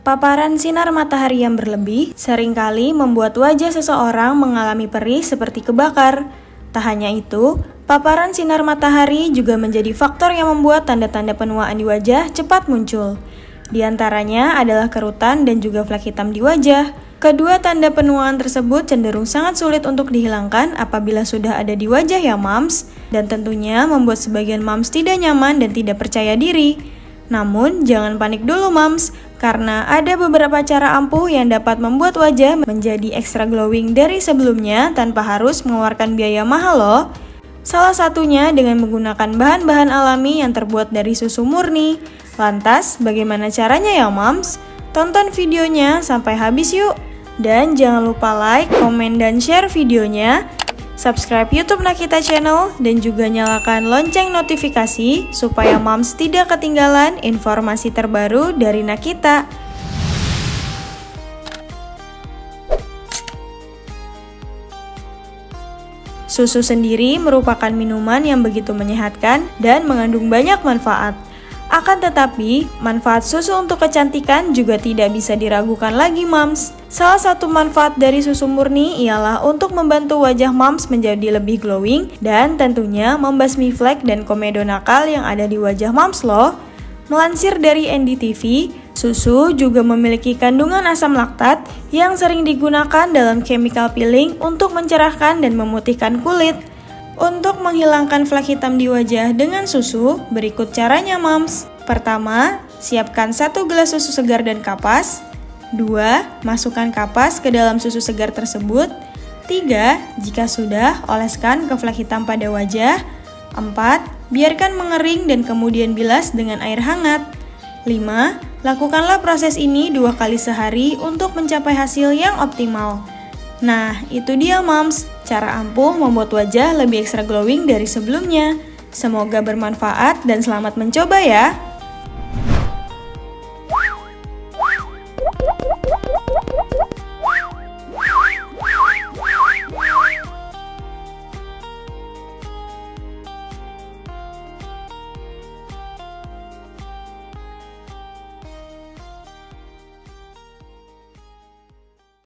Paparan sinar matahari yang berlebih sering kali membuat wajah seseorang mengalami perih seperti kebakar. Tak hanya itu, paparan sinar matahari juga menjadi faktor yang membuat tanda-tanda penuaan di wajah cepat muncul. Di antaranya adalah kerutan dan juga flek hitam di wajah. Kedua tanda penuaan tersebut cenderung sangat sulit untuk dihilangkan apabila sudah ada di wajah yang mams, dan tentunya membuat sebagian mams tidak nyaman dan tidak percaya diri. Namun, jangan panik dulu mams, karena ada beberapa cara ampuh yang dapat membuat wajah menjadi ekstra glowing dari sebelumnya tanpa harus mengeluarkan biaya mahal loh. Salah satunya dengan menggunakan bahan-bahan alami yang terbuat dari susu murni. Lantas, bagaimana caranya ya mams? Tonton videonya sampai habis yuk! Dan jangan lupa like, komen, dan share videonya subscribe YouTube Nakita Channel, dan juga nyalakan lonceng notifikasi supaya Moms tidak ketinggalan informasi terbaru dari Nakita. Susu sendiri merupakan minuman yang begitu menyehatkan dan mengandung banyak manfaat. Akan tetapi, manfaat susu untuk kecantikan juga tidak bisa diragukan lagi, Mams. Salah satu manfaat dari susu murni ialah untuk membantu wajah Mams menjadi lebih glowing dan tentunya membasmi flek dan komedo nakal yang ada di wajah Mams loh. Melansir dari NDTV, susu juga memiliki kandungan asam laktat yang sering digunakan dalam chemical peeling untuk mencerahkan dan memutihkan kulit. Untuk menghilangkan flek hitam di wajah dengan susu, berikut caranya moms. Pertama, siapkan satu gelas susu segar dan kapas. Dua, masukkan kapas ke dalam susu segar tersebut. Tiga, jika sudah, oleskan ke flek hitam pada wajah. Empat, biarkan mengering dan kemudian bilas dengan air hangat. Lima, lakukanlah proses ini dua kali sehari untuk mencapai hasil yang optimal. Nah, itu dia moms, cara ampuh membuat wajah lebih ekstra glowing dari sebelumnya. Semoga bermanfaat dan selamat mencoba ya.